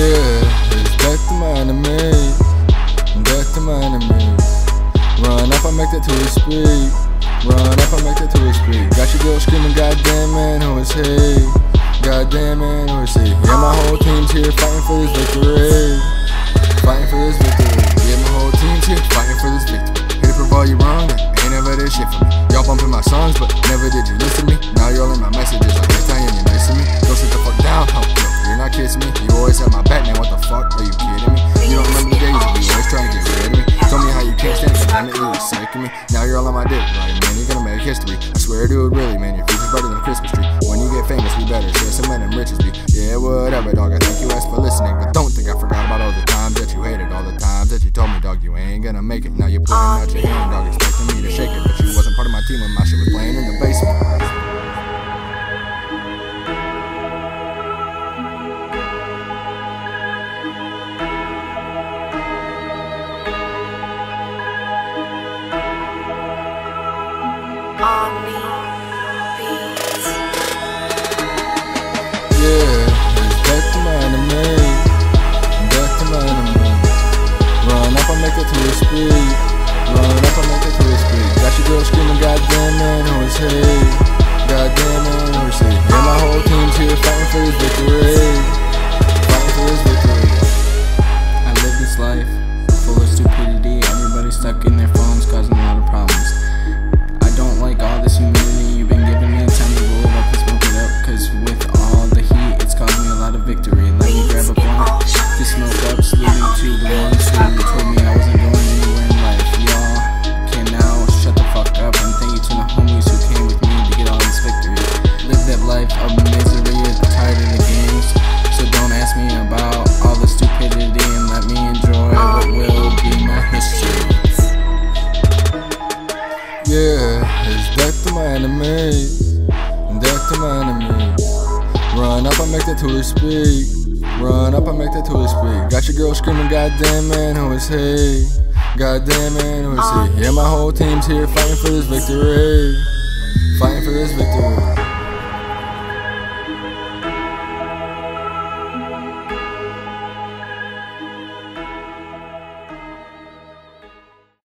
Yeah, it's death to my enemies. Back to my enemies. Run up, I make that to a speed. Run up, I make that to a speed. Got your girl screaming, goddamn man, who is he? Goddamn man, who is he? Yeah, my whole team's here fighting for this victory. Fighting for this victory. Yeah, my whole team's here fighting for this victory. Here to prove all you wrong, ain't never did shit for me. Y'all bumping my songs, but never did you listen to me. Now you're all in my messages like every time you're nice to me. Go sit the fuck huh? No, you're not kissing me. You always have my back, man. What the fuck? Are you kidding me? You don't remember the days of you always trying to get rid of me. Told me how you can't stand it, damn it, you was sick of me. Now you're all on my dick, right, man? You're gonna make history. I swear, dude, really, man. Your future's brighter than a Christmas tree. When you get famous, we better share some men and riches be. Yeah, whatever, dog. I thank you asked for listening, but don't think I forgot about all the times that you hated, all the times that you told me, dog, you ain't gonna make it. Now you're putting out your hand, dog, expecting me to shake it, Run up, I make it to a speed. Got your girl screaming, goddamn man, who is he? Up, saluting to the ones who told me I wasn't going anywhere in life. Y'all can now shut the fuck up and thank you to the homies who came with me to get all this victory. Live that life of misery, tired of the games. So don't ask me about all the stupidity and let me enjoy what will be my history. Yeah, it's death to my enemies. Death to my enemies. Run up, and make the to a speed. Run up, I make that to a speed. Got your girl screaming, goddamn man, who is he? Goddamn man, who is he? Yeah, my whole team's here fighting for this victory. Fighting for this victory.